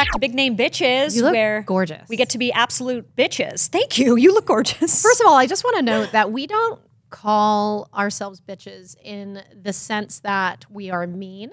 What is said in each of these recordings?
back to Big Name Bitches, You look where gorgeous. we get to be absolute bitches. Thank you. You look gorgeous. First of all, I just want to note that we don't call ourselves bitches in the sense that we are mean.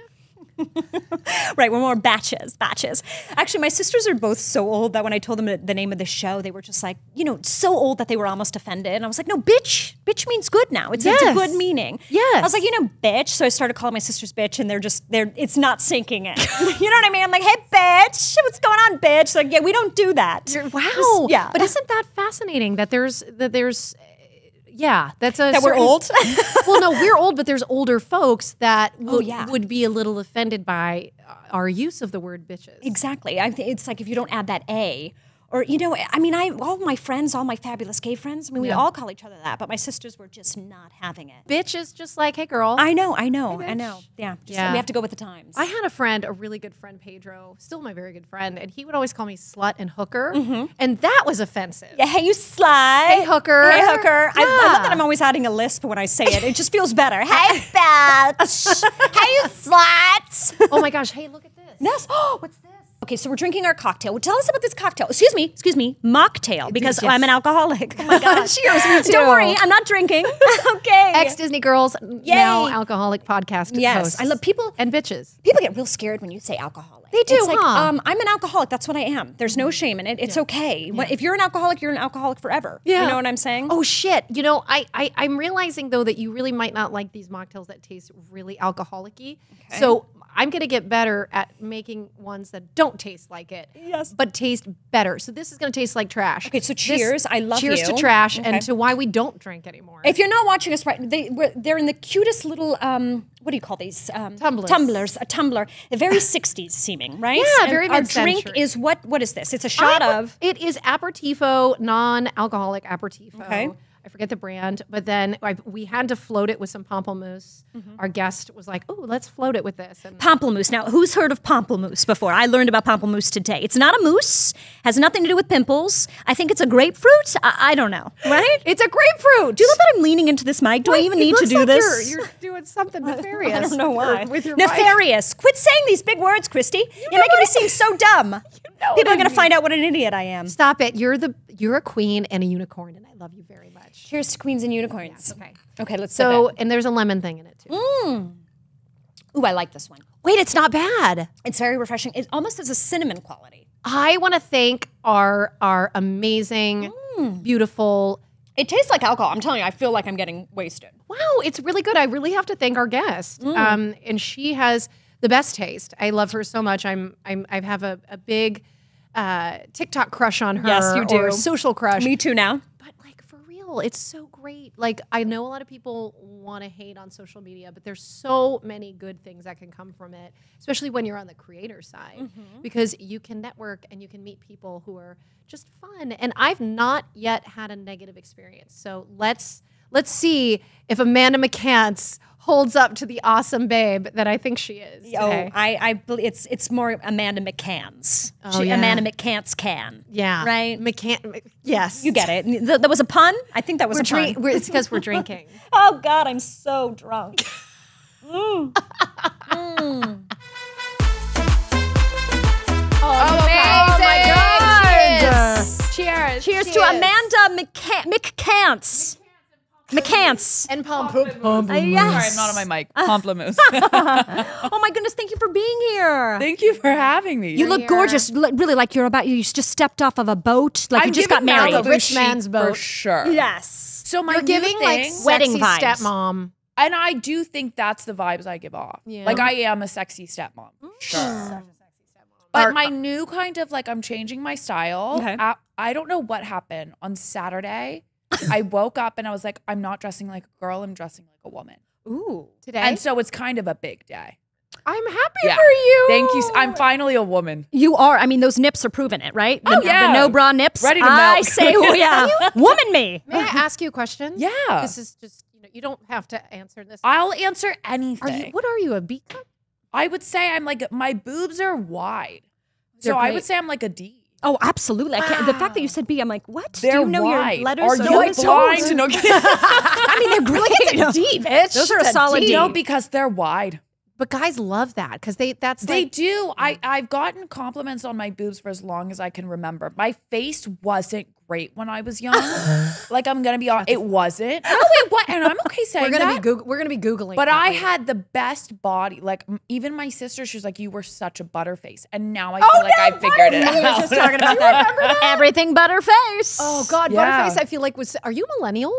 Right, we're more batches, batches. Actually, my sisters are both so old that when I told them the name of the show, they were just like, you know, so old that they were almost offended. And I was like, no, bitch, bitch means good now. It's, it's a good meaning. Yes. I was like, you know, bitch. So I started calling my sisters bitch, and they're just, they're, it's not sinking in. you know what I mean? I'm like, hey, bitch, what's going on, bitch? Like, yeah, we don't do that. Wow. yeah. But isn't that fascinating that there's that there's yeah, that's a That we're old? well, no, we're old, but there's older folks that oh, would, Oh, yeah. would be a little offended by our use of the word bitches. Exactly. I it's like if you don't add that A, or you know, I mean, I all my friends, all my fabulous gay friends. I mean, we all call each other that, but my sisters were just not having it. Bitch is just like, hey, girl. I know, I know, I know. Yeah, just, Yeah. we have to go with the times. I had a friend, a really good friend, Pedro, still my very good friend, and he would always call me slut and hooker, mm-hmm. and that was offensive. yeah, hey, you slut. Hey, hooker. Hey, hooker. I, I love that I'm always adding a lisp when I say it. It just feels better. hey, bitch. hey, you slut. oh my gosh, hey, look at this. Yes. Oh, what's this? Okay, so we're drinking our cocktail. Well, tell us about this cocktail. Excuse me, excuse me, mocktail, because yes. I'm an alcoholic. Oh my God. Cheers, me too. Don't worry, I'm not drinking. okay. Ex Disney Girls, now alcoholic podcast Yes, hosts. I love people. and bitches. People get real scared when you say alcoholic. They do, It's like, huh? um, I'm an alcoholic. That's what I am. There's no shame in it. It's okay. What- If you're an alcoholic, you're an alcoholic forever. Yeah. You know what I'm saying? Oh shit! You know, I, I I'm realizing though that you really might not like these mocktails that taste really alcoholic-y. So I'm gonna get better at making ones that don't taste like it, Yes. but taste better. So this is gonna taste like trash. Okay, so This- cheers. I love cheers you. to trash Okay. and to why we don't drink anymore. If you're not watching us right, they we're, they're in the cutest little um, what do you call these um, Tumblers. Tumblers, a tumbler, very 60s seeming, right? Yeah, And very Our drink is what? What is this? It's a shot I of. it is aperitivo, non-alcoholic aperitivo. Okay. I forget the brand, but then I, we had to float it with some pamplemousse. Mm-hmm. Our guest was like, "Oh, let's float it with this." And Pamplemousse. Now, who's heard of pamplemousse before? I learned about pamplemousse today. It's not a mousse. Has nothing to do with pimples. I think it's a grapefruit. I, I don't know. Right? it's a grapefruit. Do you love that I'm leaning into this mic? Do I even It need to do like this? You're, you're doing something nefarious. I don't know why. With your mic. Nefarious. Quit saying these big words, Christy. You're making me seem so dumb. know People are going to find out what an idiot I am. Stop it. You're the you're a queen and a unicorn, and I love you very much. Cheers to queens and unicorns. okay. Okay, let's So, and there's a lemon thing in it too. it. Ooh, I like this one. Wait, it's not bad. It's very refreshing. It almost has a cinnamon quality. I want to thank our our amazing, Mm. beautiful. It tastes like alcohol. I'm telling you, I feel like I'm getting wasted. Wow, it's really good. I really have to thank our guest, Mm. um, and she has the best taste. I love her so much. I'm I'm I have a, a big uh, TikTok crush on her. Yes, you or do. social crush. Me too now. but like for real it's so great like i know a lot of people want to hate on social media but there's so many good things that can come from it especially when you're on the creator side Mm-hmm. because you can network and you can meet people who are just fun and i've not yet had a negative experience so let's let's see if amanda mccants holds up to the awesome babe that i think she is today. Oh, I, I bel- it's it's more Amanda McCann's. Oh, She- yeah. Amanda McCants can. yeah Right. mccan yes You get it. Th- That was a pun. I think that was we're a pun. we're, it's because we're drinking Oh God, I'm so drunk. Mm. Mm. Oh my God. Cheers. Cheers to Amanda McCa- McCants. McCants. and palm Uh, Sorry, yes. I'm not on my mic. Pamplemousse. Oh my goodness! Thank you for being here. Thank you for having me. You look gorgeous. Li- Really, like you're about. You just stepped off of a boat. Like you I'm just got married. Malibu Rich chic man's for boat. sure. Yes. So my You're new giving like Wedding sexy vibes. stepmom. and I do think that's the vibes I give off. Yeah. Like I am a sexy stepmom. Sure. But my new kind of like I'm changing my style. Okay. I, I don't know what happened on Saturday. I woke up and I was like, I'm not dressing like a girl. I'm dressing like a woman. Ooh. Today, And so it's kind of a big day. I'm happy Yeah. for you. Thank you. I'm finally a woman. You are. I mean, those nips are proving it, right? The, Oh, yeah. The no bra nips. Ready to I milk. say, oh yeah, woman me. May I ask you a question? Yeah. This is just you know you don't have to answer this. I'll answer Are anything. you? What are you? A B cup? I would say I'm like my boobs are wide. They're so I would say I'm like a D. Oh, absolutely. I can't, the fact that you said B, I'm like, what? They're Do you know wide. your letters? Are or you blind? No, I mean, they're great. D, bitch. Those are a solid. D. no, because they're wide. But guys love that because they that's They like, do. I I've gotten compliments on my boobs for as long as I can remember. My face wasn't great when I was young. like I'm gonna be honest, it wasn't. No, oh, it was, and I'm okay saying we're gonna that. be Goog- we're gonna be googling. But I later. had the best body. Like m- even my sister, she was like, "You were such a butterface," and now I Oh, feel like no, I figured it out. Just talking about that. Everything butterface. Oh God, Yeah. Butterface! I feel like was. Are you millennial?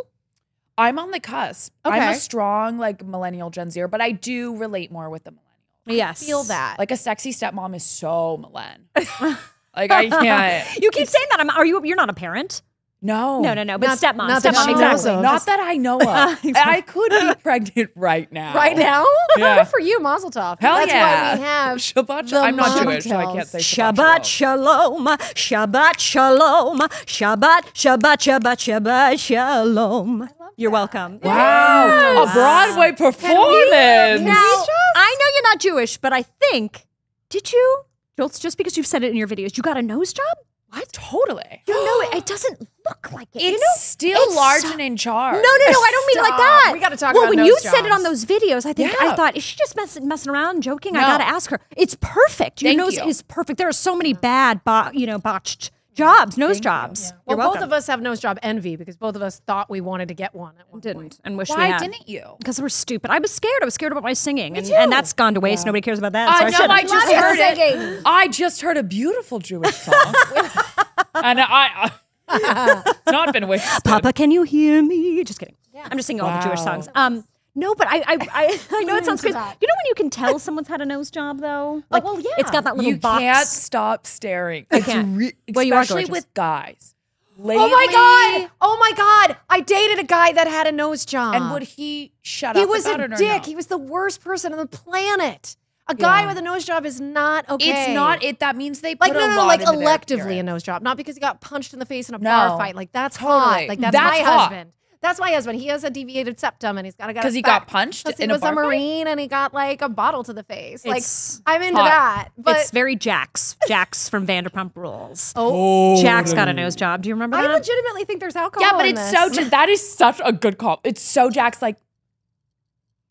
I'm on the cusp. I'm a strong like millennial Gen Zer, but I do relate more with the millennial. Yes. Feel that. Like a sexy stepmom is so millen. like I can't. You keep saying that. I'm, are you? You're not a parent. No. No, no, no. But Not- stepmom. not stepmom. exactly. knows of. Not that I know of. I could be pregnant right now. Right now? Yeah. Good for you, Mazel Tov. Hell That's yeah. why we have Shabbat. the I'm not Jewish, so I can't say Shabbat shalom, Shabbat shalom, Shabbat, Shabbat, Shabbat, Shabbat shalom. You're welcome. Wow. A Broadway uh, performance. Now, I know you're not Jewish, but I think, did you? Just just because you've said it in your videos, you got a nose job? What? Totally. You know, it, it doesn't look like it. It's you know? still It's large so- and in charge. No, no, no. I don't mean like that. We gotta talk well, about when you nose said it on those videos, I think I thought, is she just messing, messing around, joking? I gotta ask her. It's perfect. Your Thank nose you. is perfect. There are so many bad, bo- you know, botched jobs, nose jobs. Well, You're both welcome. of us have nose job envy because both of us thought we wanted to get one at one didn't and wish we Why had. didn't you? Because we're stupid. I was scared. I was scared about my singing, and, and that's gone to waste. Nobody cares about that. so I I just Love heard it. singing. I just heard a beautiful Jewish song, and I. I it's not been wasted. Papa, can you hear me? Just kidding. Yeah. I'm just singing all the Jewish songs. Um, no, but I, I, I, I know it sounds crazy. that. You know when you can tell someone's had a nose job though? Oh, like, well, yeah. It's got that little You box. can't stop staring. It's can't. re- Well, you are especially gorgeous. with guys. Oh my god! Oh my god! I dated a guy that had a nose job. And would he shut he up He was a dick. no? He was the worst person on the planet. A guy Yeah. with a nose job is not okay. It's not it. That means they like put no, a no, like electively a nose job, not because he got punched in the face in a No. bar fight. Like that's hot. Like that's, That's my hot. husband. That's my husband. He has a deviated septum and he's got to get 'Cause he got punched he in a was a bar fight? marine and he got like a bottle to the face. It's like I'm into hot. that. But it's very Jax. Jax from Vanderpump Rules. Oh. oh, Jax got a nose job. Do you remember I that? legitimately think there's alcohol. Yeah, but in it's this. so that is such a good call. It's so Jax like,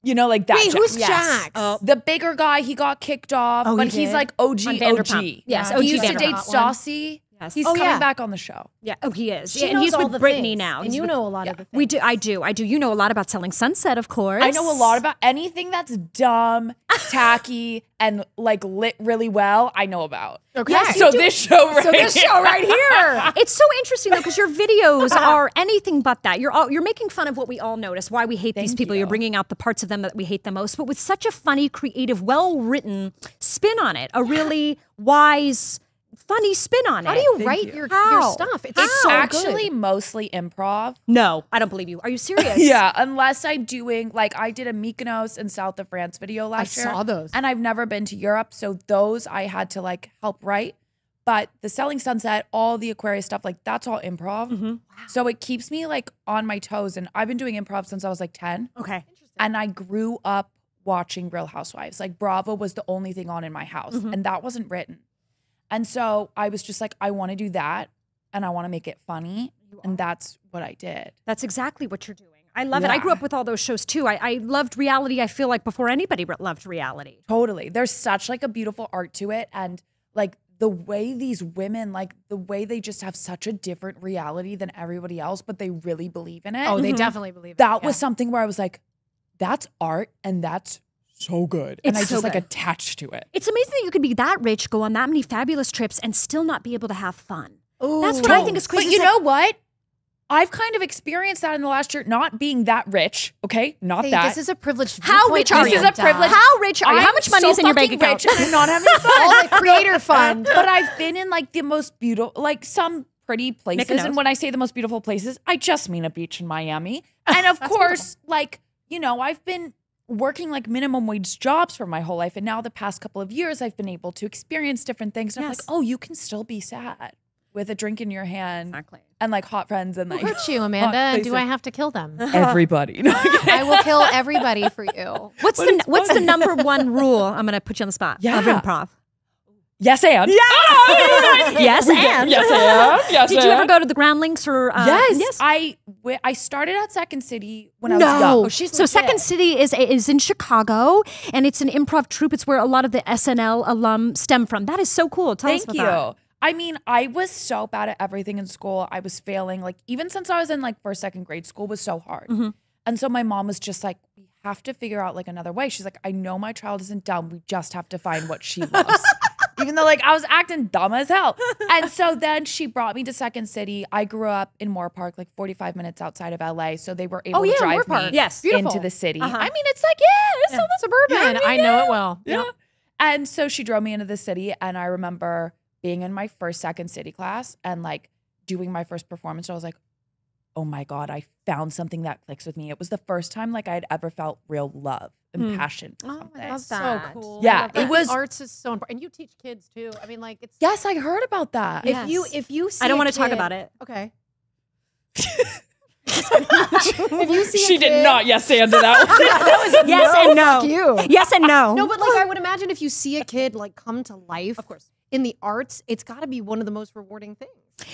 you know, like that. Wait, Jax. who's Yes. Jax? Oh. the bigger guy? He got kicked off, Oh, he but he's like OG, OG. Vanderpump. Yes, OG he used to date Stassi. Yes. He's Oh, coming yeah. back on the show. yeah. Oh, he is. She Yeah, and knows he's all with Brittany things. now. and He's you with- know a lot of the things. We do. I do. I do. You know a lot about selling Sunset, of course. I know a lot about anything that's dumb, tacky, and like lit really well. I know about. Okay. Yes, So this show, right so this here- show right here. It's so interesting though because your videos are anything but that. You're all, you're making fun of what we all notice, why we hate these people. you. You're bringing out the parts of them that we hate the most, but with such a funny, creative, well-written spin on it. A really wise, funny spin on it. How do you Thank write you. your, How? your stuff? It's It's so actually good. mostly improv. No, I don't believe you. Are you serious? Yeah, unless I'm doing like I did a Mykonos and South of France video last year. I saw those. And I've never been to Europe, so those I had to like help write. But the Selling Sunset, all the Aquarius stuff, like that's all improv. Mm-hmm. So it keeps me like on my toes. And I've been doing improv since I was like 10. Okay. And I grew up watching Real Housewives. Like Bravo was the only thing on in my house, Mm-hmm. and that wasn't written. And so I was just like, I want to do that and I want to make it funny. And that's what I did. That's exactly what you're doing. I love it. I grew up with all those shows too. I, I loved reality. I feel like before anybody loved reality. Totally. There's such like a beautiful art to it and like the way these women like the way they just have such a different reality than everybody else but they really believe in it. Oh, they mm-hmm. definitely believe it. that yeah. was something where I was like that's art and that's so good. and I so just like attached to it. It's amazing that you could be that rich, go on that many fabulous trips, and still not be able to have fun. That's what I think is crazy. But you like- know what? I've kind of experienced that in the last year, not being that rich. Okay, not Hey, that. this is a privilege. How rich are This you? is a privilege. How rich are you? How much money so is in your bank fucking account? Rich. I'm not having fun. All the creator fund. but I've been in like the most beautiful, like some pretty places. Mykonos. And when I say the most beautiful places, I just mean a beach in Miami. And of course, like, you know, I've been working like minimum wage jobs for my whole life. And now the past couple of years, I've been able to experience different things. And I'm like, oh, you can still be sad with a drink in your hand Exactly. and like hot friends and Who like hurt you, Amanda? Do. I have to kill them? everybody. No, I'm kidding. I will kill everybody for you. What's But the it's What's the number one rule? I'm going to put you on the spot Yeah. of improv. Yes, and yes, and yes, and yes, Did you ever go to the Groundlings or? Uh, Yes, I wi- I started at Second City when I was young. No. Oh, she's so legit. Second City is is in Chicago, and it's an improv troupe. It's where a lot of the SNL alum stem from. That is so cool. Tell us Thank about you. that. I mean, I was so bad at everything in school. I was failing. Like even since I was in like first, second grade, school was so hard. Mm-hmm. And so my mom was just like, "We have to figure out like another way." She's like, "I know my child isn't dumb. We just have to find what she loves." Even though like I was acting dumb as hell. And so then she brought me to Second City. I grew up in Moorpark, like 45 minutes outside of LA, so they were able Oh, yeah, to drive Moore me. Yes. Beautiful. into the city. Uh-huh. I mean, it's like yeah, it's Yeah. so Suburban. I know it well. yeah. Yep. And so she drove me into the city, and I remember being in my first second city class and like doing my first performance. I was like, oh my god, I found something that clicks with me. It was the first time like I'd ever felt real love and Hmm. passion Oh. I love So that. cool. Yeah, that. it was- The arts is so important, and you teach kids too. I mean, like it's Yes, I heard about that. if Yes. you if you see I don't want to talk about it. Okay. if you see a she did not yes and to that one. Yes No, and no. fuck you. Yes and no. No, but like I would imagine if you see a kid like come to life, Of course. in the arts, it's got to be one of the most rewarding things.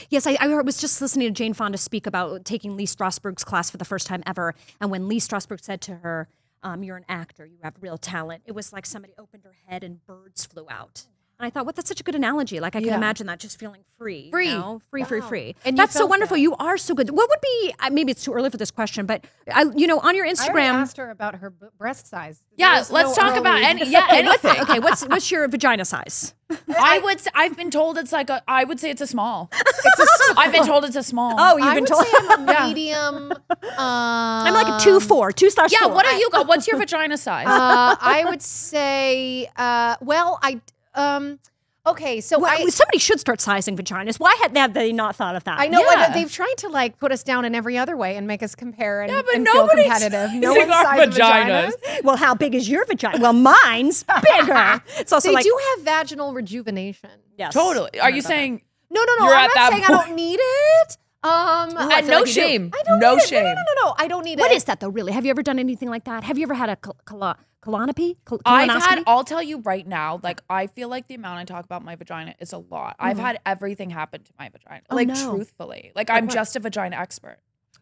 Yes, I, I was just listening to Jane Fonda speak about taking Lee Strasberg's class for the first time ever. And when Lee Strasberg said to her, um, You're an actor, you have real talent, it was like somebody opened her head and birds flew out. And I thought, what, that's such a good analogy. Like, I can Yeah. imagine that just feeling free. you Free. know? Free, free, Wow. free. free. And that's so wonderful. that. You are so good. What would be, uh, maybe it's too early for this question, but, I, you know, on your I Instagram. asked her about her b- breast size. Yeah, There's let's no talk about early- any yeah, anything. okay, what's, what's your vagina size? I would say, I've been told it's like a I would say it's a small. It's a small. I've been told it's a small. Oh, you've I been would told. say I'm a medium. Um, I'm like a two, four, two slash yeah, four. what are you got? What's your vagina size? uh, I would say, uh, well, I um, okay, so Well, I. somebody should start sizing vaginas. Why had have they not thought of that? I know Yeah. I- they've tried to like put us down in every other way and make us compare and, Yeah, but and feel nobody's competitive. No sizing one's our vaginas. vaginas. Well, how big is your vagina? Well, mine's bigger. It's also They like do have vaginal rejuvenation. yes. totally. Are you saying No, no, no. You're I'm at not that saying I don't need it. Um, I and no like shame. I don't no need it. shame. No, no, no, no. I don't need What it. is that though? Really? Have you ever done anything like that? Have you ever had a col- colo- colonoscopy? Col- I've had. I'll tell you right now, like, I feel like the amount I talk about my vagina is a lot. I've mm-hmm. had everything happen to my vagina. Oh, like, no. truthfully. Like, I'm what? just a vagina expert.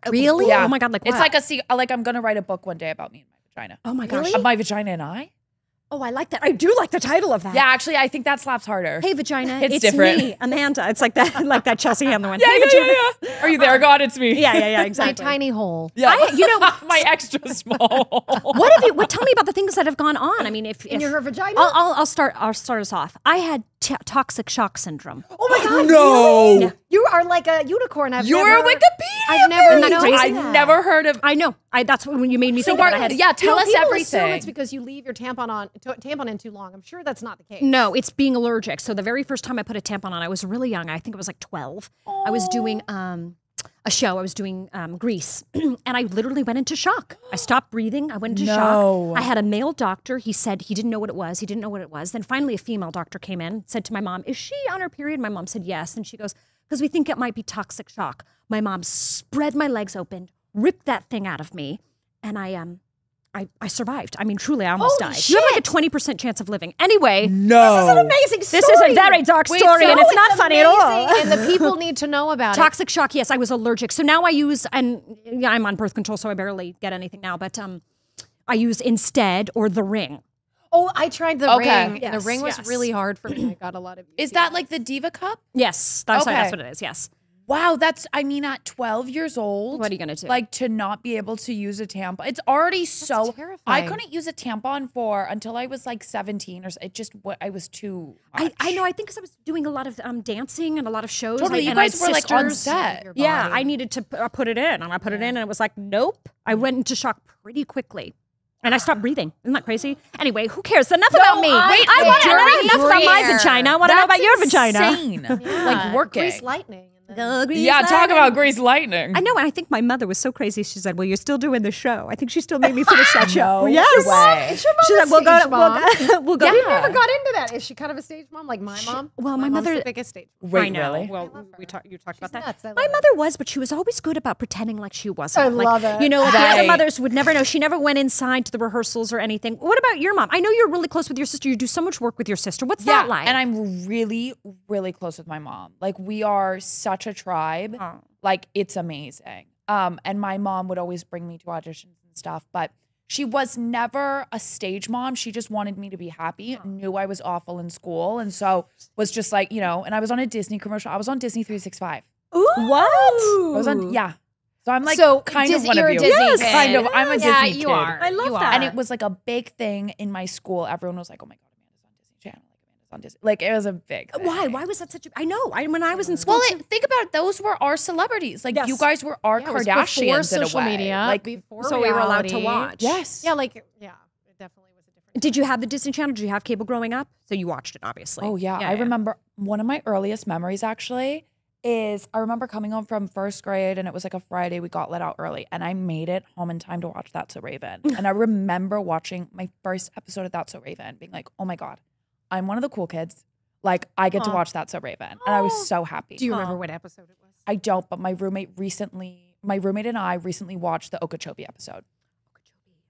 really? Yeah. Oh my god! Like It's like a, se- like, I'm going to write a book one day about me and my vagina. oh my gosh. Really? My vagina and I? Oh, I like that. I do like the title of that. Yeah, actually, I think that slaps harder. Hey, vagina. It's It's, different. me, Amanda. It's like that, like that Chelsea Handler one. yeah, hey, yeah, vagina. yeah, yeah. Are you there, God? It's me. Yeah, yeah, yeah, Exactly. My tiny hole. Yeah. I- you know- my extra small. What have you? What? Tell me about the things that have gone on. I mean, if, In your vagina? I'll, I'll, I'll start. I'll start us off. I had t- toxic shock syndrome. oh my god! No. really? You are like a unicorn. I've You're never, a Wikipedia. I've never page. I've that. never heard of. I know. I that's when you made me So think. of it. what? I had, Yeah, tell You know, us everything. Assume it's because you leave your tampon on t- tampon in too long. I'm sure that's not the case. No, it's being allergic. So the very first time I put a tampon on, I was really young. I think it was like 12. I was doing um, a show. I was doing um, Grease, and I literally went into shock. I stopped breathing. I went into No. shock. I had a male doctor. He said he didn't know what it was. He didn't know what it was. Then finally, a female doctor came in, said to my mom, "Is she on her period?" My mom said yes, and she goes, "Because we think it might be toxic shock." My mom spread my legs open, ripped that thing out of me, and I um. I, I survived. I mean, truly, I almost Holy died. You have like a twenty percent chance of living. Anyway, no. This is an amazing. Story. This is a very dark Wait, story, so and it's not funny at all. and the people need to know about it. Toxic shock. Yes, I was allergic. So now I use, and yeah, I'm on birth control, so I barely get anything now. But um, I use instead or the ring. Oh, I tried the Okay. ring. Yes, the ring was yes. really hard for me. I got a lot of. Is that like the Diva Cup? Yes, that's, Okay. that's what it is. Yes. Wow, that's I mean at 12 years old. What are you gonna do? Like to not be able to use a tampon. It's already so terrifying. I couldn't use a tampon for until I was like 17 or so. It just what I was too I, much. I know. I think because I was doing a lot of um, dancing and a lot of shows. Totally, I- you and guys had were like on set. Yeah. I needed to p- uh, put it in, and I put it in, and it was like, nope. I went into shock pretty quickly. And I stopped breathing. Isn't that crazy? Anyway, who cares? Enough about me. I- I want to know enough about my rare. vagina. I want to know about your vagina. insane. Yeah, like working. Grease lightning. And The mm. grease Yeah, talk lightning. about Grease Lightning. I know, and I think my mother was so crazy. She said, "Well, you're still doing the show." I think she still made me finish that show. No yes, way. Is your mom She a said, "We'll go, stage we'll mom? go, we'll go." Yeah. We never got into that. Is she kind of a stage mom like my mom? well, my mom's mother- the biggest stage. mom. Wait, I know. really? Well, I we talked. You talked She's about that. nuts. I My love her. mother was, but she was always good about pretending like she wasn't. I Like, love it. You know, like the other mothers would never know. She never went inside to the rehearsals or anything. What about your mom? I know you're really close with your sister. You do so much work with your sister. What's that like? And I'm really, really close with my mom. Like we are such a tribe. Oh. Like it's amazing. Um, and my mom would always bring me to auditions and stuff, but she was never a stage mom. She just wanted me to be happy, knew I was awful in school, and so was just like, you know, and I was on a Disney commercial. I was on Disney 365. Ooh. What? I was on yeah. So I'm like So, kind Dis- of one you're of a you. Disney yes, kid. kind of. I'm a Yeah, Disney you kid. are. I love You that. are. And it was like a big thing in my school. Everyone was like, "Oh my god, Amanda's on Disney Channel." Like on Disney. Like it was a big. Uh, thing. Why? Why was that such a? I know. I when I was in mm. school. Well, it, think about it. Those were our celebrities. Like you guys were our Yeah, Kardashians before in social a way. media, Like before so we were allowed to watch. yes, Yeah, like yeah, it definitely was a different. Did you have the Disney Channel? Did you have cable growing up? So you watched it, obviously. Oh yeah, I remember one of my earliest memories actually is I remember coming home from first grade and it was like a Friday. We got let out early and I made it home in time to watch That's So Raven. and I remember watching my first episode of That's So Raven, being like, "Oh my god, I'm one of the cool kids. Like I get to watch that So Raven," and I was so happy. Do you remember what episode it was? I don't, but my roommate recently, my roommate and I recently watched the Okeechobee episode.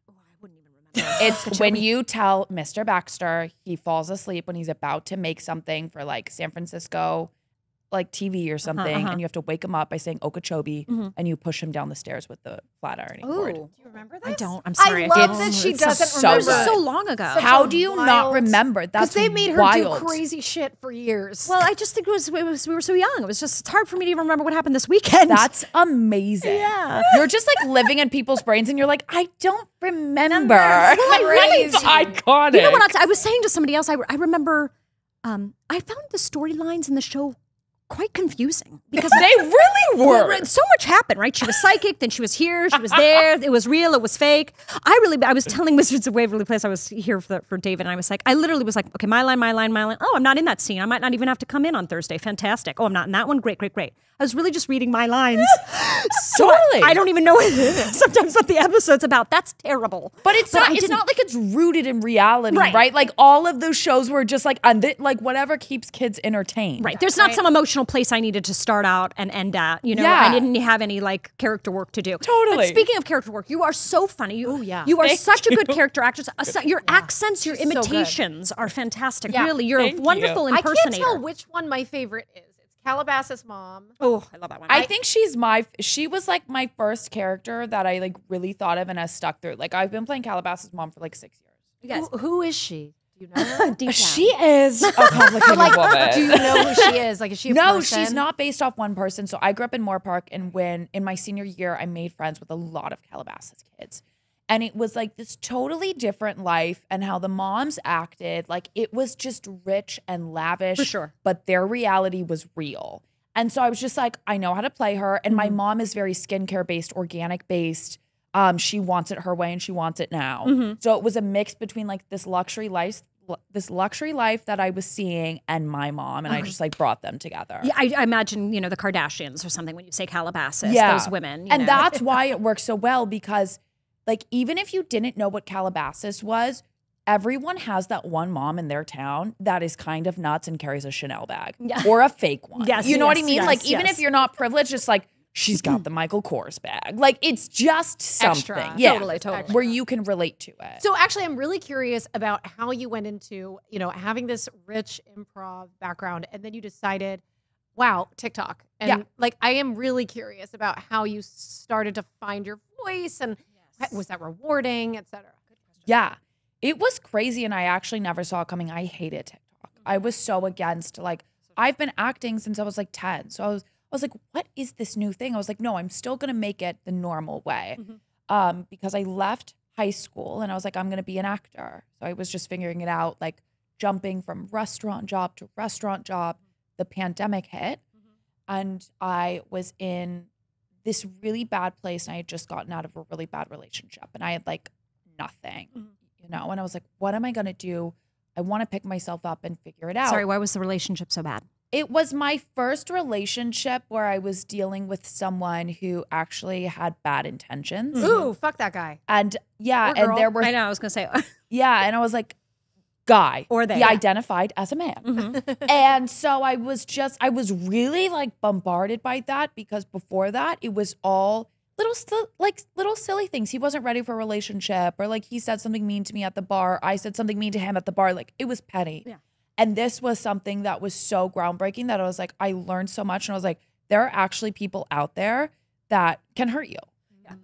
Oh, I wouldn't even remember. It's when you tell Mr. Baxter he falls asleep when he's about to make something for like San Francisco, like TV or something, uh-huh. and you have to wake him up by saying Okeechobee, Mhm. and you push him down the stairs with the flat ironing board. Do you remember that? I don't. I'm sorry. I I love don't. that she It's doesn't so remember. good. so long ago. Such How do you not wild- remember? Because they made her wild. do crazy shit for years. Well, I just think it was, it was we were so young. It was just it's hard for me to even remember what happened this weekend. That's amazing. Yeah. You're just like living in people's brains and you're like, I don't remember. Well, I really it's iconic. you know what I, I was saying to somebody else. I, I remember. Um, I found the storylines in the show quite confusing because they really were. Right, So much happened, right? She was psychic, then she was here, she was there. It was real, it was fake. I really, I was telling Wizards of Waverly Place, I was here for, for David, and I was like, I literally was like, okay, my line, my line, my line. Oh, I'm not in that scene. I might not even have to come in on Thursday. Fantastic. Oh, I'm not in that one. Great, great, great. I was really just reading my lines. so I- Totally. I, don't even know sometimes what the episode's about. That's terrible. But it's But not. I It's didn't- not like it's rooted in reality, Right. right? Like all of those shows were just like, and th- like whatever keeps kids entertained. Right. There's not some emotional place I needed to start out and end at. You know, Yeah. I didn't have any like character work to do. Totally. But speaking of character work, you are so funny. You, Ooh, yeah. You are Thank such a good character actress. So- your accents, your She's so imitations are fantastic. Yeah. Really, you're Thank a you. wonderful I can't tell which one my favorite is. It's Calabasas' mom. Oh, I love that one. I think she's my. She was like my first character that I like really thought of and has stuck through. Like I've been playing Calabasas' mom for like six years. Yes. Who, who is she? Do you know? her? Deep down. She is a complicated like, woman. do you know who she is? Like, is she a no, person? she's not based off one person. So I grew up in Moorpark, and when in my senior year, I made friends with a lot of Calabasas kids. And it was like this totally different life, and how the moms acted. Like it was just rich and lavish. For sure. But their reality was real. And so I was just like, I know how to play her. And my Mm-hmm. mom is very skincare based, organic based. Um, she wants it her way and she wants it now. Mm-hmm. So it was a mix between like this luxury life, this luxury life that I was seeing and my mom. And I just like brought them together. Yeah, I, I imagine you know the Kardashians or something when you say Calabasas. yeah. those women. you and know. that's why it works so well because, like, even if you didn't know what Calabasas was, everyone has that one mom in their town that is kind of nuts and carries a Chanel bag Yeah. or a fake one. Yes, you know what I mean? yes, like, even yes. if you're not privileged, it's like she's got the Michael Kors bag. Like, it's just something, Extra. yeah, Totally, totally. where you can relate to it. So actually, I'm really curious about how you went into, you know, having this rich improv background, and then you decided, wow, TikTok. And Yeah. like, I am really curious about how you started to find your voice, and was that rewarding, et cetera. Yeah. It was crazy and I actually never saw it coming. I hated TikTok. I was so against like I've been acting since I was like 10. So I was I was like, what is this new thing? I was like, no, I'm still gonna make it the normal way. Mm-hmm. Um, because I left high school and I was like, I'm gonna be an actor. So I was just figuring it out, like jumping from restaurant job to restaurant job. Mm-hmm. The pandemic hit mm-hmm. and I was in this really bad place and I had just gotten out of a really bad relationship and I had like nothing, you know, and I was like, what am I going to do? I want to pick myself up and figure it out. Sorry, why was the relationship so bad? It was my first relationship where I was dealing with someone who actually had bad intentions. Hmm. Ooh, fuck that guy. And yeah, Or and girl. there were I know. I was gonna say. yeah, and I was like, guy. Or they, He yeah. identified as a man. Mm-hmm. and so I was just, I was really like bombarded by that because before that, it was all little, like little silly things. He wasn't ready for a relationship, or like he said something mean to me at the bar. I said something mean to him at the bar. Like it was petty. Yeah. And this was something that was so groundbreaking that I was like, I learned so much. And I was like, there are actually people out there that can hurt you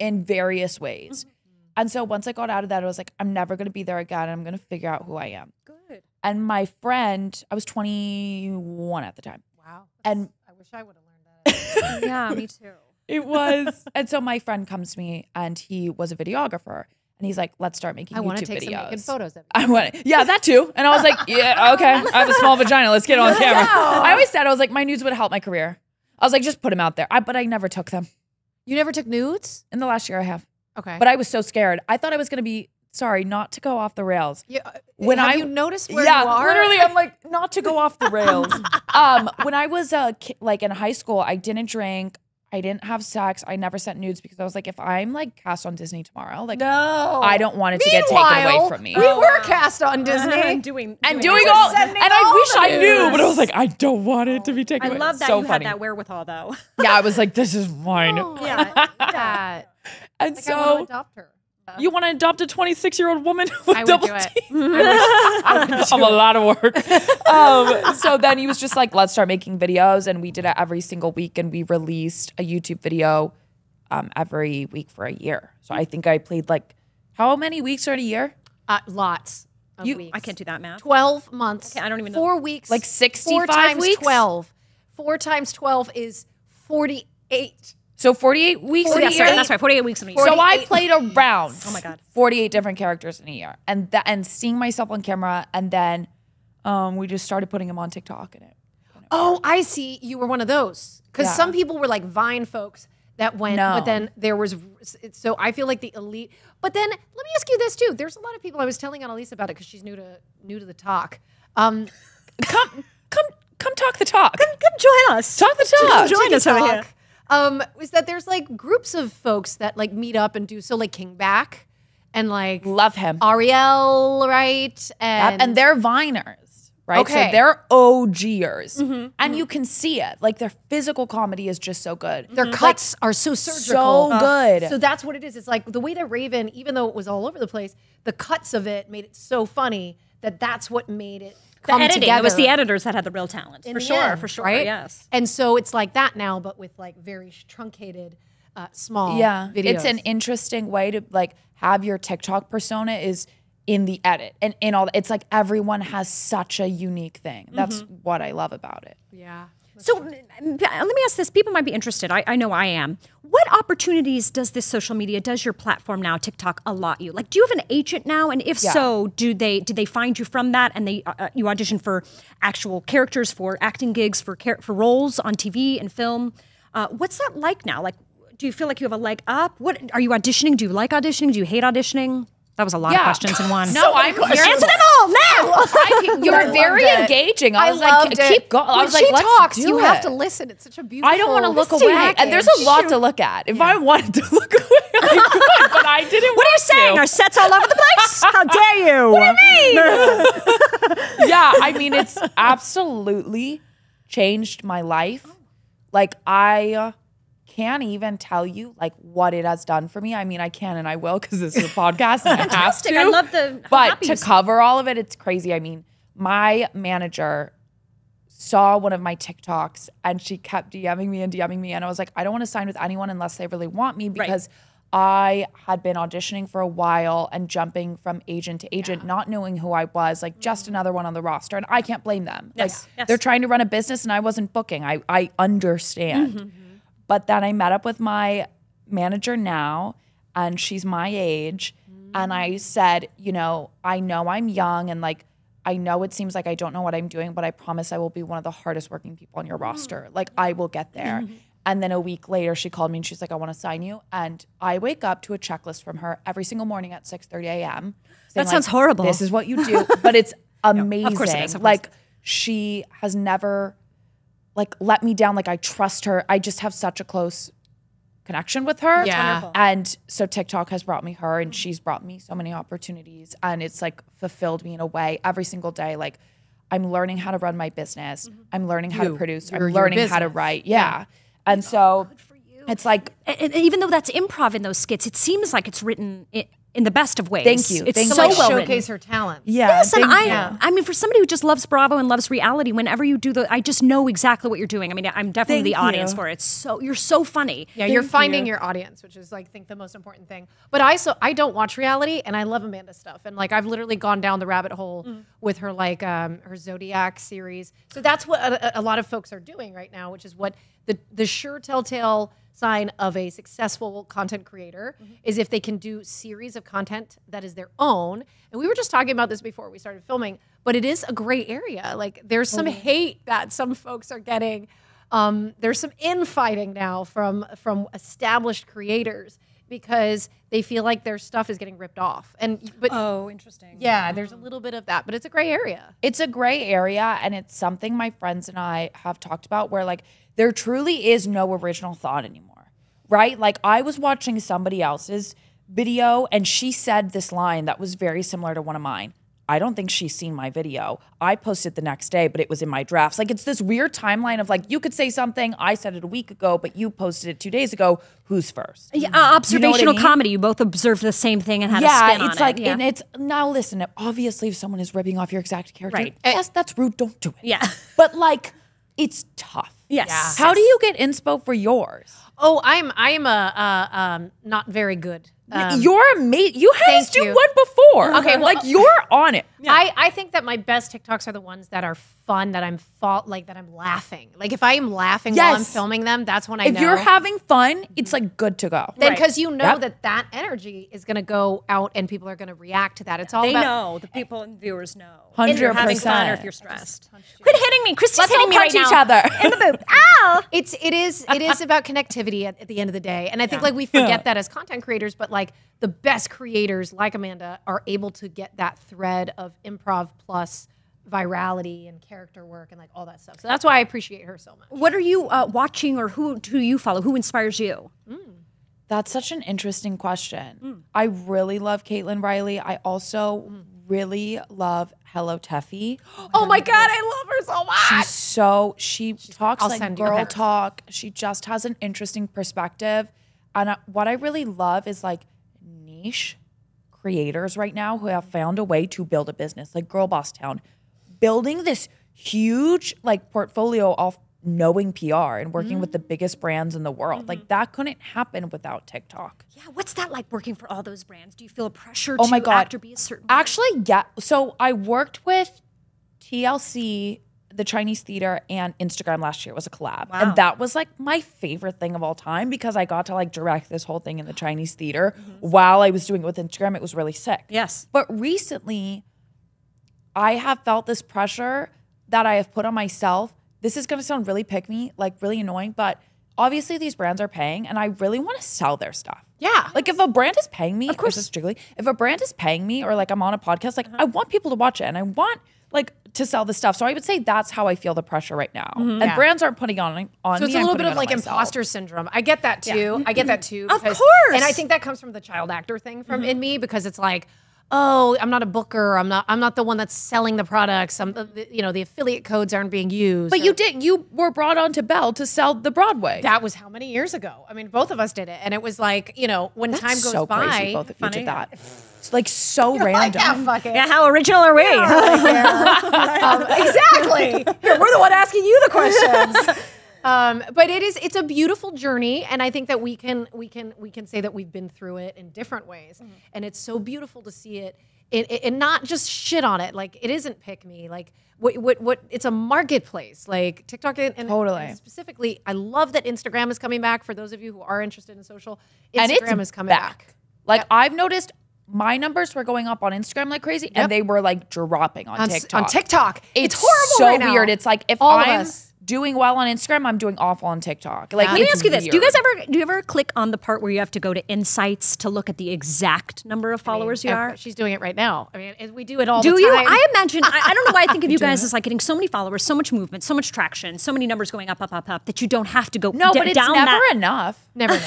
in various ways. Mm-hmm. And so once I got out of that, I was like, I'm never going to be there again. I'm going to figure out who I am. Good. And my friend, I was 21 at the time. Wow. And- I wish I would have learned that. Yeah, me too. It was. and so my friend comes to me and he was a videographer. And he's like, let's start making I YouTube want to take videos. some naked photos of you. I want yeah, that too. And I was like, yeah, okay. I have a small vagina. Let's get on camera. I always said, I was like, my nudes would help my career. I was like, just put them out there. I, but I never took them. You never took nudes? In the last year, I have. Okay. But I was so scared. I thought I was going to be, sorry, not to go off the rails. uh, when have I- you noticed where yeah, you are? literally, I'm like, not to go off the rails. um, when I was uh, like in high school, I didn't drink. I didn't have sex. I never sent nudes because I was like, if I'm like cast on Disney tomorrow, like no. I don't want it to get taken away from me. We Oh, were wow. cast on Disney. doing and doing doing it. all, and sending I all wish the I knew, but I was like, I don't want it to be taken away. I away. love that so you funny. had that wherewithal, though. Yeah, I was like, this is mine. Oh, Yeah. That. And Like, I want to so adopt her. You want to adopt a 26 year old woman with I would double do it. teeth? of a lot of work. um, so then he was just like, let's start making videos. And we did it every single week. And we released a YouTube video um, every week for a year. So I think I played like, how many weeks are in a year? Uh, lots of You- weeks. I can't do that math. 12 months. Okay, I don't even know. Four weeks. Like Four 65 times weeks? 12. Four times 12 is 48. So 48 weeks in a That's year. right. That's right. Forty-eight weeks in a year. So I played around. Oh my God. 48 different characters in a year. And that and seeing myself on camera and then um, we just started putting them on TikTok and it. Oh, I see. You were one of those. Because Yeah. some people were like Vine folks that went, No. but then there was, so I feel like the elite. But then let me ask you this too. There's a lot of people, I was telling Anneliese about it because she's new to new to the talk. Um, Come come come talk the talk. Come join us. Talk the talk. Join us over here. Um, is that there's like groups of folks that like meet up and do so like King Bach and like Love him. Ariel, right? Yep, And, And they're Viners, right? Okay. So they're OGers. Mm-hmm, and mm-hmm. you can see it. Like their physical comedy is just so good. their cuts are so surgical. so uh, good. So that's what it is. It's like the way that Raven, even though it was all over the place, the cuts of it made it so funny that that's what made it The come editing. together. It was the editors that had the real talent. in for sure. end, for sure. right? Yes. And so it's like that now, but with like very truncated, uh, small yeah. videos. It's an interesting way to like have your TikTok persona is in the edit and in all it's like everyone has such a unique thing. That's what I love about it. yeah. So let me ask this: People might be interested. I, I know I am. What opportunities does this social media, does your platform now, TikTok, allot you? Like, do you have an agent now? And if Yeah. so, do they do they find you from that? And they uh, uh, you audition for actual characters, for acting gigs, for for roles on TV and film. Uh, what's that like now? Like, do you feel like you have a leg up? What are you auditioning? Do you like auditioning? Do you hate auditioning? That was a lot Yeah. of questions in one. No, I'm answer them all now. I, you're I very it. engaging. I, I was loved like, it. keep going. I When was like, she let's talks, do you it. have to listen. It's such a beautiful. I don't want to look listening away. And there's a lot to look at. If I wanted to look away, I could, but I didn't. What are you saying? Are sets all over the place? How dare you? What do you mean? yeah, I mean, it's absolutely changed my life. Like, I can't even tell you like what it has done for me. I mean, I can and I will because this is a podcast and I have to. I love the- But to cover all of it, it's crazy. I mean, my manager saw one of my TikToks and she kept DMing me and DMing me. And I was like, I don't want to sign with anyone unless they really want me because I had been auditioning for a while and jumping from agent to agent, not knowing who I was, like just mm. another one on the roster. And I can't blame them. Yes, Like yes. they're trying to run a business and I wasn't booking. I, I understand. Mm-hmm. But then I met up with my manager now, and she's my age. And I said, you know, I know I'm young and like, I know it seems like I don't know what I'm doing, but I promise I will be one of the hardest working people on your roster. Mm. Like, I will get there. Mm-hmm. And then a week later, she called me and she's like, I want to sign you. And I wake up to a checklist from her every single morning at 6 30 a.m. That sounds horrible. This is what you do. But it's amazing. Of course it is, of course like, she has never like let me down. Like I trust her. I just have such a close connection with her. Yeah. And so TikTok has brought me her and she's brought me so many opportunities and it's like fulfilled me in a way every single day. Like I'm learning how to run my business. Mm-hmm. I'm learning how to produce. I'm learning how to business. write. Yeah. And so it's like And, and even though that's improv in those skits, it seems like it's written in, in the best of ways. Thank you. It's Thank so you. well showcase written. her talent. yeah. Yes, and I, you. I mean, for somebody who just loves Bravo and loves reality, whenever you do the, I just know exactly what you're doing. I mean, I'm definitely Thank the audience you. for it. It's so you're so funny. Yeah, you're finding you. your audience, which is like I think the most important thing. But I so I don't watch reality, and I love Amanda stuff, and like I've literally gone down the rabbit hole with her like um, her Zodiac series. So that's what a, a lot of folks are doing right now, which is what the the sure telltale sign of a successful content creator is if they can do series of content that is their own. And we were just talking about this before we started filming, but it is a gray area. Like there's some hate that some folks are getting um, there's some infighting now from from established creators because they feel like their stuff is getting ripped off. And but Oh, interesting. yeah, there's a little bit of that, but it's a gray area. it's a gray area and it's something my friends and I have talked about where like there truly is no original thought anymore. Right? Like I was watching somebody else's video and she said this line that was very similar to one of mine. I don't think she's seen my video. I posted the next day, but it was in my drafts. Like it's this weird timeline of like you could say something, I said it a week ago, but you posted it 2 days ago. Who's first? Yeah, uh, You know I observational mean? comedy. You both observed the same thing and had a yeah, spin on it's like, it. Yeah. and it's now listen. Obviously, if someone is ripping off your exact character, Right. yes, that's rude. Don't do it. Yeah. but like, it's tough. Yes. How do you get inspo for yours? Oh, I'm I'm a uh, um, not very good. Um, you're amazing. You had thank us do you. one before. Okay, well- like you're on it. I, I think that my best TikToks are the ones that are fun, that I'm fa- like that I'm laughing. Like if I am laughing while I'm filming them, that's when I If know. you're having fun, it's mm-hmm. like good to go. then because you know Yep. that that energy is going to go out and people are going to react to that. It's all They about know. The people and viewers know. Hundred If you're having fun or if you're stressed. Quit hitting me. Christy's Let's hitting all me punch right each now. other. In the boob. Ow! it's it is it is about connectivity at, at the end of the day and i think like we forget that as content creators but like the best creators like amanda are able to get that thread of improv plus virality and character work and like all that stuff so that's why i appreciate her so much What are you uh, watching or who do you follow? Who inspires you? Mm. That's such an interesting question. Mm. I really love Caitlin Riley. I also mm. really love Hello Teffy. oh my god i love her so much She's so she talks I'll like girl talk. She just has an interesting perspective, and I, what I really love is like niche creators right now who have found a way to build a business, like Girl Boss Town, building this huge like portfolio of knowing PR and working mm-hmm. with the biggest brands in the world. Like mm-hmm. that couldn't happen without TikTok. Yeah, what's that like working for all those brands? Do you feel a pressure Oh to my God. be a certain way? Actually, yeah. So I worked with TLC, the Chinese theater, and Instagram last year. It was a collab. Wow. And that was like my favorite thing of all time because I got to like direct this whole thing in the Chinese theater mm-hmm. while I was doing it with Instagram. It was really sick. Yes. But recently, I have felt this pressure that I have put on myself. This is going to sound really pick me, like really annoying, but obviously these brands are paying and I really want to sell their stuff. yeah Like if a brand is paying me, of course, strictly, if a brand is paying me or like I'm on a podcast, like I uh-huh. want people to watch it and I want like to sell the stuff. So I would say that's how I feel the pressure right now. Mm-hmm. And Yeah. brands aren't putting on on so it's me, a little bit of like imposter syndrome. I get that too. I get that too. Of course. And I think that comes from the child actor thing from in mm-hmm. me because it's like, oh, I'm not a booker. I'm not. I'm not the one that's selling the products. I'm, the, you know, the affiliate codes aren't being used. But or- you did you were brought on to Bell to sell the Broadway. that was how many years ago? I mean, both of us did it, and it was like, you know, when That's time goes so by, crazy both of you did that. It's like so like, random. yeah, fuck it. Yeah, how original are we? Um, exactly. Here, we're the one asking you the questions. Um, but it is it's a beautiful journey, and I think that we can we can we can say that we've been through it in different ways, and it's so beautiful to see it. And not just shit on it. Like it isn't pick me. Like what what what? It's a marketplace. Like TikTok and, and Totally. and specifically, I love that Instagram is coming back. For those of you who are interested in social, Instagram is coming back. back. Like I've noticed my numbers were going up on Instagram like crazy, Yep. and they were like dropping on, On, TikTok. on TikTok. It's, horrible. It's, horrible so right now. weird. It's like if All of I'm us. Doing well on Instagram. I'm doing awful on TikTok. Like, Let me ask you this: Do you guys ever do you ever click on the part where you have to go to insights to look at the exact number of followers you Uh, are? She's doing it right now. I mean, we do it all Do the you? time. I imagine. I, I don't know why I think of you guys as like getting so many followers, so much movement, so much traction, so many numbers going up, up, up, up that you don't have to go. No, d- but it's down never that. enough. Never. know.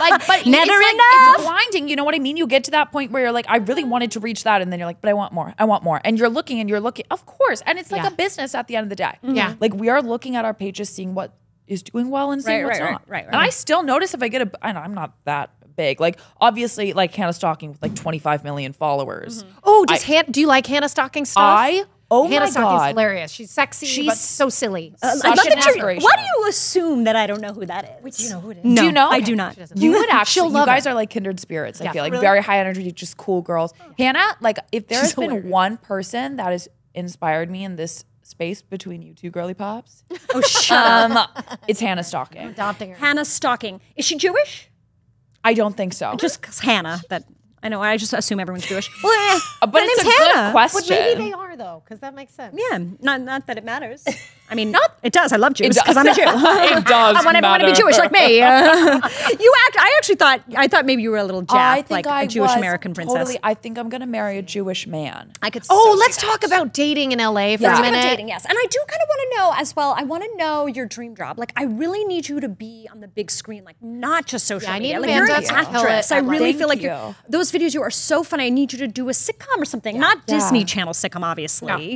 like, but Never it's like, enough. It's blinding. You know what I mean? You get to that point where you're like, I really wanted to reach that, and then you're like, but I want more. I want more. And you're looking and you're looking. Of course, and it's like Yeah. a business at the end of the day. Yeah. like we are looking at our pages, seeing what is doing well and seeing Right, what's right, not. right, right, And I still notice if I get a. I know I'm not that big. Like obviously, like Hannah Stocking with like 25 million followers. Mm-hmm. Oh, does Han- do you like Hannah Stocking stuff? I- oh Hannah my Stocking's God. hilarious. She's sexy, but She's- so silly. Uh, I Such love an that you're- aspiration. Why do you assume that I don't know who that is? do you know who it is? No, do you know? I do not. You would actually. You guys it. are like kindred spirits. I feel like Really? very high energy, just cool girls. Oh. Hannah, like if there has been one person that has inspired me in this space between you two girly pops, Oh, shut up. um, it's Hannah Stocking. Adopting her. Hannah Stocking. Is she Jewish? I don't think so. Just 'cause Hannah. That I know. I just assume everyone's Jewish. Well, eh, but my it's a name's good Hannah. But question. maybe they are though, because that makes sense. Yeah, not not that it matters. I mean, not, it does. I love Jews because I'm a. Jew. It does I want everyone to be. Jewish like me. Uh, you act. I actually thought. I thought maybe you were a little Jap, like I a Jewish American princess. Totally, I think I'm gonna marry a Jewish man. I could. Oh, so let's talk that. about dating in LA for Yeah. a minute. dating, yes. And I do kind of want to know as well. I want to know your dream job. Like, I really need you to be on the big screen, like not just social Yeah, I need media. like, you're an to kill it actress. I really Thank feel like you. those videos you are so funny. I need you to do a sitcom or something, not Yeah. Disney Channel sitcom. Obviously,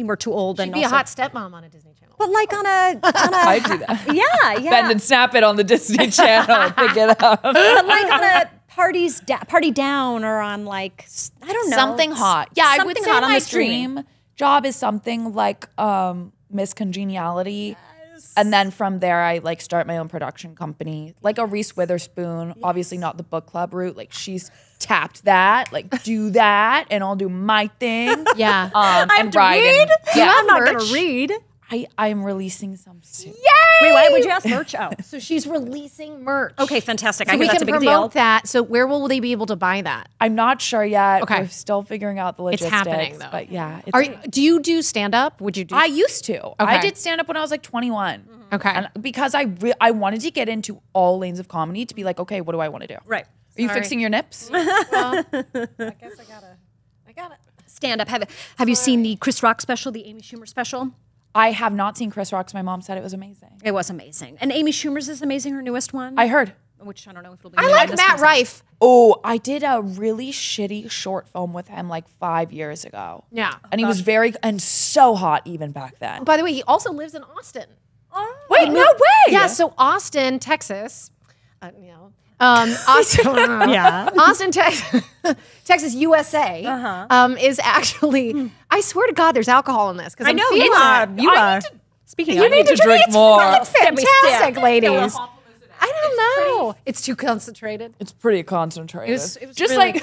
we're too old and Be a hot stepmom on a Disney Channel. But like on a, on a I do that. yeah, yeah. Bend and snap it on the Disney Channel. Pick it up. but like on a parties da- party down or on like s- I don't know something hot. Yeah, I would something say hot on my the stream. dream job is something like um Miss Congeniality. And then from there, I like start my own production company, like a Reese Witherspoon. Obviously, not the book club route. Like she's tapped that. Like do that, and I'll do my thing. Yeah. Um, I have and to read. and- yeah, I'm not merch? gonna read. I I'm releasing some soon. Wait, why would you ask merch? Oh, so she's releasing merch. okay, fantastic. I So hear we that's can a big promote deal. that. So where will they be able to buy that? I'm not sure yet. Okay. We're still figuring out the logistics. It's logistics. happening, though. But yeah, it's, Are you, do you do stand up? Would you do? I used to. Okay. I did stand up when I was like 21. okay. And because I re- I wanted to get into all lanes of comedy to be like, okay, what do I want to do? Right. Are you fixing your nips? well, I guess I gotta. I got it. Stand up. Have Have you seen the Chris Rock special, the Amy Schumer special? I have not seen Chris Rock's. My mom said it was amazing. It was amazing. And Amy Schumer's is amazing. Her newest one. I heard. which I don't know if it'll be. I when like Matt comes out. Rife. Oh, I did a really shitty short film with him like five years ago. Yeah. And he was very and so hot even back then. By the way, he also lives in Austin. Oh. Wait, no way. Yeah, so Austin, Texas, uh, you know, um, Austin, Yeah. Austin, Texas, Texas, USA, Uh-huh. um, is actually. I swear to God, there's alcohol in this because I know you are. You are. Speaking You of, need to drink more. It's fantastic, sip. ladies. I don't know. It's too concentrated. It's pretty concentrated. It was- it was just really like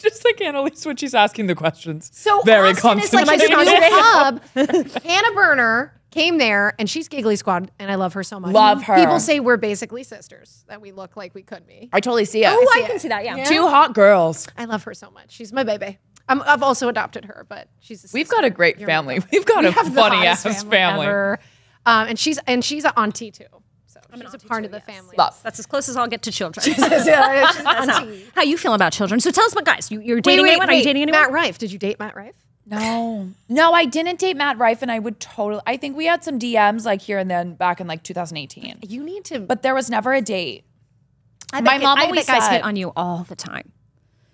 just like Anneliese when she's asking the questions. So very Austin is like concentrated. this new hub. Hannah Berner came there, and she's Giggly Squad, and I love her so much. Love her. People say we're basically sisters, that we look like we could be. I totally see it. oh, I see can it. see that. Yeah. Two hot girls. I love her so much. She's my baby. I'm, I've also adopted her, but she's. A We've got a great family. We've got We a have funny hottest ass family. ever. Um, and she's and she's an auntie too. So she's a part of the family. Love. That's as close as I'll get to children. Yeah, she's an. How you feel about children? So tell us about guys. You, you're dating wait, anyone? Are you dating anyone? Matt Rife. Did you date Matt Rife? No, no, I didn't date Matt Rife, and I would totally. I think we had some DMs like here and then back in like 2018, You need to. but there was never a date. I My mom I always guys said- hit on you all the time.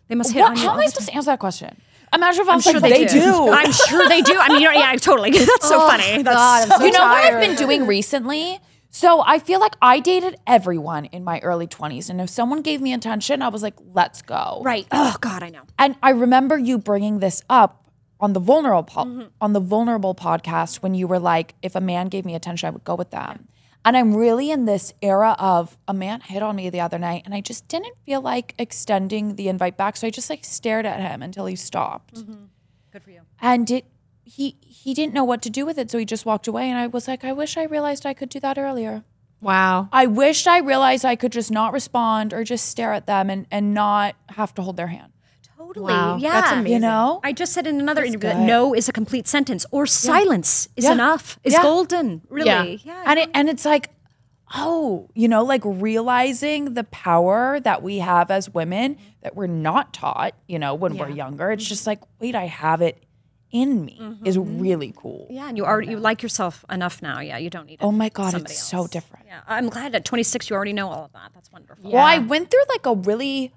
They must hit What, on you. how am I supposed time. to answer that question? Imagine if I I'm was sure like, they, they, do. I'm sure they do. I mean, you know, yeah, I totally. That's so oh, funny. That's God, I'm so you know what I've been doing recently? So I feel like I dated everyone in my early 20s, and if someone gave me attention, I was like, let's go. right. Oh God, I know. And I remember you bringing this up on the vulnerable po- mm-hmm. on the vulnerable podcast when you were like, if a man gave me attention, I would go with them. And I'm really in this era of a man hit on me the other night, and I just didn't feel like extending the invite back, so I just like stared at him until he stopped. Mm-hmm. Good for you. And it he he didn't know what to do with it, so he just walked away. And I was like, I wish I realized I could do that earlier. Wow. I wished I realized I could just not respond or just stare at them and and not have to hold their hand. Totally. Wow, yeah. that's amazing. You know? I just said in another interview that no is a complete sentence or silence is Yeah. enough, is Yeah. golden. Really. Yeah. and it and it's like oh you know like realizing the power that we have as women that we're not taught you know when we're younger it's mm-hmm. just like wait i have it in me mm-hmm. is mm-hmm. really cool Yeah, and you already you like yourself enough now. Yeah, you don't need. oh my god it's so different Yeah, I'm glad at 26 you already know all of that. That's wonderful. well i went through like a really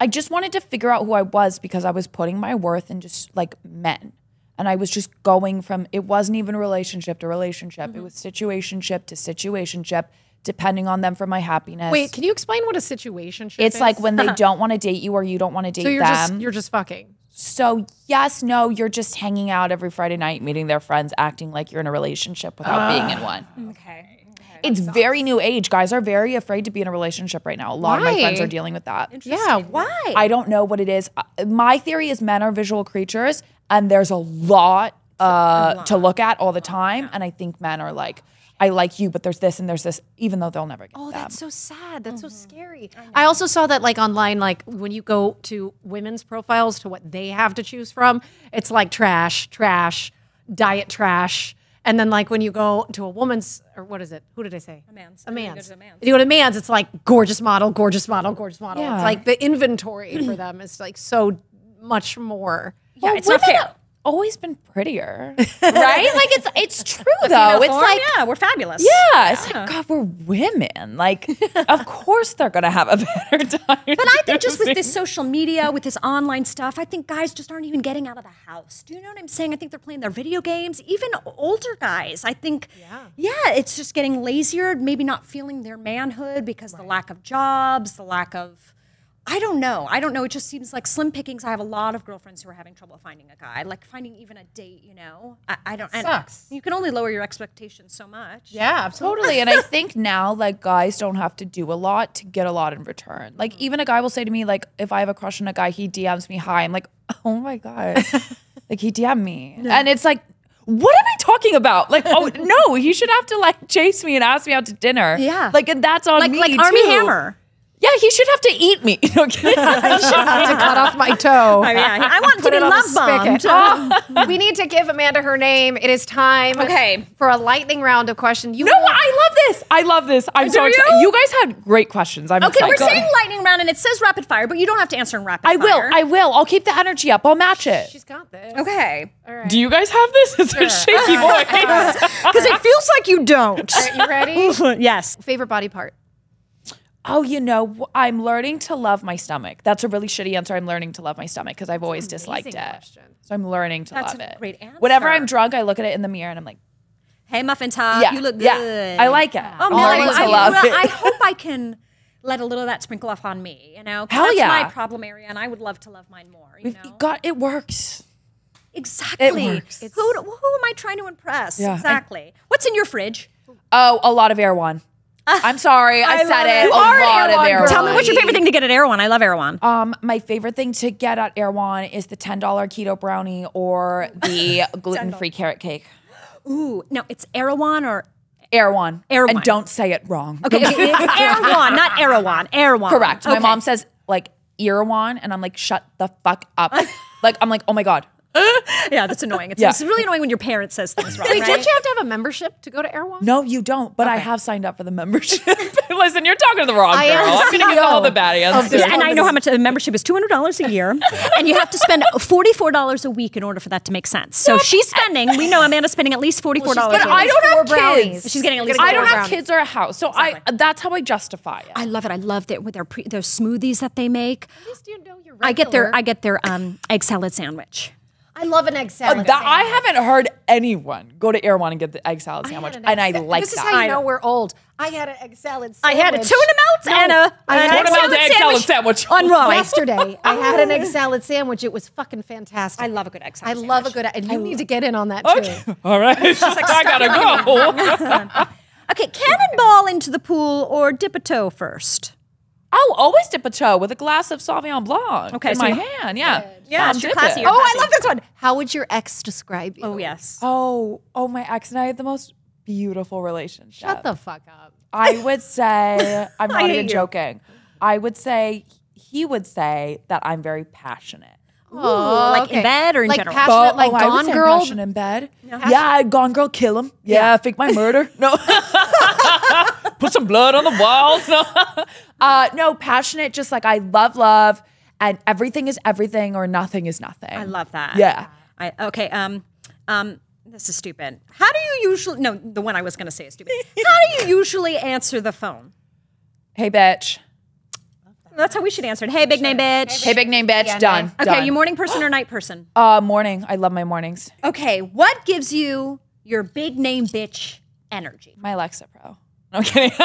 i just wanted to figure out who i was because i was putting my worth in just like men and i was just going from it wasn't even relationship to relationship it mm-hmm. was situationship to situationship depending on them for my happiness Wait, can you explain what a situation is? It's like when they don't want to date you or you don't want to date so you're them. just you're just fucking. so yes, no, you're just hanging out every Friday night, meeting their friends, acting like you're in a relationship without being in one. Okay. It's very new age. Guys are very afraid to be in a relationship right now. A lot of my friends are dealing with that. Yeah, Why? I don't know what it is. Uh, My theory is men are visual creatures, and there's a lot, uh, to look at all the time. And I think men are like, I like you, but there's this and there's this, even though they'll never get Oh, them. that's so sad. That's so scary. I also saw that like online, like when you go to women's profiles to what they have to choose from, it's like trash, trash, diet trash. And then like when you go to a woman's or what is it? Who did I say? A man's. A I think man's. it's a man's. You go to man's, it's like gorgeous model, gorgeous model, gorgeous model. Yeah. It's like the inventory for them is like so much more. Yeah, Well, it's not fair. have Always been prettier, right? Like it's it's true though. It's Form, like yeah, we're fabulous. yeah, it's like God, we're women. Like, of course they're gonna have a better time. But I think just with this social media, with this online stuff, I think guys just aren't even getting out of the house. Do you know what I'm saying? I think they're playing their video games. Even older guys, I think, yeah, yeah, it's just getting lazier. Maybe not feeling their manhood because the lack of jobs, the lack of. I don't know. I don't know. It just seems like slim pickings. I have a lot of girlfriends who are having trouble finding a guy, like finding even a date. You know, I, I don't. Sucks. You can only lower your expectations so much. Yeah, absolutely. Totally. And I think now, like, guys don't have to do a lot to get a lot in return. Like, mm-hmm. even a guy will say to me, like, if I have a crush on a guy, he DMs me hi. I'm like, oh my God. like, he DM'd me. And it's like, what am I talking about? Like, oh no, he should have to like chase me and ask me out to dinner. Yeah. Like, and that's on Like me. like Armie too. Hammer. Yeah, he should have to eat me. You know, should have to cut off my toe. I, mean, I, I want to be it love the spigot. bombed. Oh, we need to give Amanda her name. It is time Okay. for a lightning round of questions. You no, I love this. I love this. I'm so excited. you? You guys had great questions. I'm Okay, we're excited. saying lightning round and it says rapid fire, but you don't have to answer in rapid fire. I fire. will. I will. I'll keep the energy up. I'll match it. She's got this. Okay. Do you guys have this? It's a shaky voice. Because it feels like you don't. Are you ready? yes. Favorite body part? Oh, you know, I'm learning to love my stomach. That's a really shitty answer. I'm learning to love my stomach because I've always disliked it. So I'm learning to That's love a it. great answer. Whenever I'm drunk, I look at it in the mirror and I'm like, Hey, Muffin Top, yeah, you look good. yeah, I like it. Oh, I'm Millie, learning to I, well, it. I hope I can let a little of that sprinkle off on me, you know? Hell that's yeah. my problem area, and I would love to love mine more, you We've know? got it works. exactly. It works. Who, who am I trying to impress? Yeah. Exactly. What's in your fridge? Oh, a lot of Erewhon. I'm sorry, I, said love it. it. A You are an lot of Erewhon Air girl. Tell me what's your favorite thing to get at Erewhon. I love Erewhon. Um, my favorite thing to get at Erewhon is the ten dollar keto brownie or the gluten free carrot cake. Ooh, no, it's Erewhon or Erewhon. Erewhon. And don't say it wrong. okay, okay, Erewhon, not Erewhon. Erewhon. Correct. My Okay. mom says like Erewhon, and I'm like, shut the fuck up. like I'm like, oh my god. Yeah, that's annoying. It's, Yeah. it's really annoying when your parent says things wrong. Wait, right? don't you have to have a membership to go to Erewhon? No, you don't. But I have signed up for the membership. Listen, you're talking to the wrong girl. I am I'm gonna give all the bad answers. Yeah, and I know how much the membership is two hundred dollars a year, and you have to spend forty four dollars a week in order for that to make sense. So she's spending. We know Amanda's spending at least forty four dollars. getting But I don't four have brownies. kids. She's getting at You're least I don't four have brownies. kids or a house, so I that's how I justify it. I love it. I love that with their pre, their smoothies that they make. At least you know you're I get their. I get their um, egg salad sandwich. I love an egg uh, salad. That, I haven't heard anyone go to Erewhon and get the egg salad sandwich, and I like This is how you know know. we're old. I had an egg salad sandwich. I had a tuna melt and a I an had egg a salad, egg salad sandwich, sandwich. on Raleigh. Yesterday, I had an egg salad sandwich. It was fucking fantastic. I love a good egg salad I salad. love a good, egg and you need to get in on that too. Okay. All right. I gotta go. Okay, cannonball into the pool or dip a toe first. I'll always dip a toe with a glass of Sauvignon Blanc Okay, in so my you- hand. Yeah. Yeah, I'll it's classy. You're Oh, I love this one. How would your ex describe you? Oh yes. Oh, oh, my ex and I had the most beautiful relationship. Shut the fuck up. I would say, I'm not hate even you. joking. I would say, he would say that I'm very passionate. Oh, like okay. in bed or in like general? Passionate, like oh, I would Gone say Girl. passion in bed. Yeah, Gone Girl, kill him. Yeah, fake my murder. No, put some blood on the walls. No, uh, no, passionate. Just like I love love, and everything is everything or nothing is nothing. I love that. Yeah. I okay. Um, um, this is stupid. How do you usually? No, the one I was going to say is stupid. How do you usually answer the phone? Hey, bitch. That's how we should answer it. Hey, big name bitch. Hey, big name bitch. done. okay, done. you morning person or night person? Uh, morning. I love my mornings. Okay, what gives you your big name bitch energy? My Alexa Pro. No I'm kidding.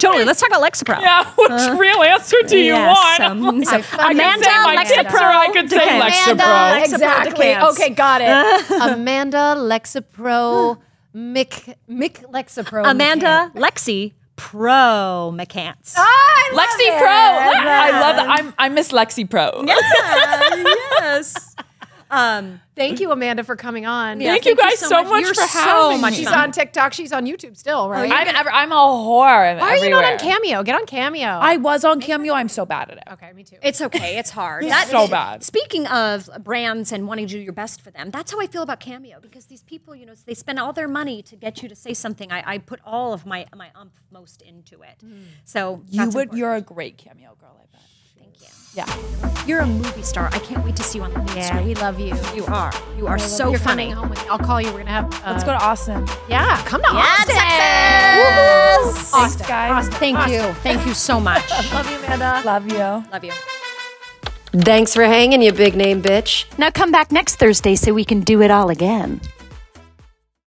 Totally. Let's talk about Lexapro. yeah, which real answer do you Yes, want? um, so I could say my Alexa kids, or I could say Decans. Alexa Amanda, Pro. exactly. Decans. Okay, got it. Amanda Lexapro Mick Mick Lexapro. Amanda Lexi Pro McCants. I Lexi Pro. I love that. I'm I'm Miss Lexi Pro. yes. Um, thank you, Amanda, for coming on. Thank you guys so much You're for so having much me. She's on TikTok. She's on YouTube still, oh, right? I'm ever, I'm a whore. Why are you not on everywhere. Cameo? Get on Cameo. I was on Cameo. I'm so bad at it. okay, me too. It's okay. It's hard. It's so bad. Speaking of brands and wanting to do your best for them, that's how I feel about Cameo because these people, you know, they spend all their money to get you to say something. I, I put all of my my umph most into it. Mm. So You would. important. You're a great Cameo girl. Yeah. You're a movie star. I can't wait to see you on the movie yeah, star. we love you. You are. You are so You're funny. coming home with me. I'll call you. We're gonna have. Uh, Let's go to Austin. Yeah, come to Yeah, Austin. Texas. Woohoo. Thanks, guys. Thank you. Thank you so much. Love you, Amanda. Love you. Love you. Thanks for hanging, you big name bitch. Now come back next Thursday so we can do it all again.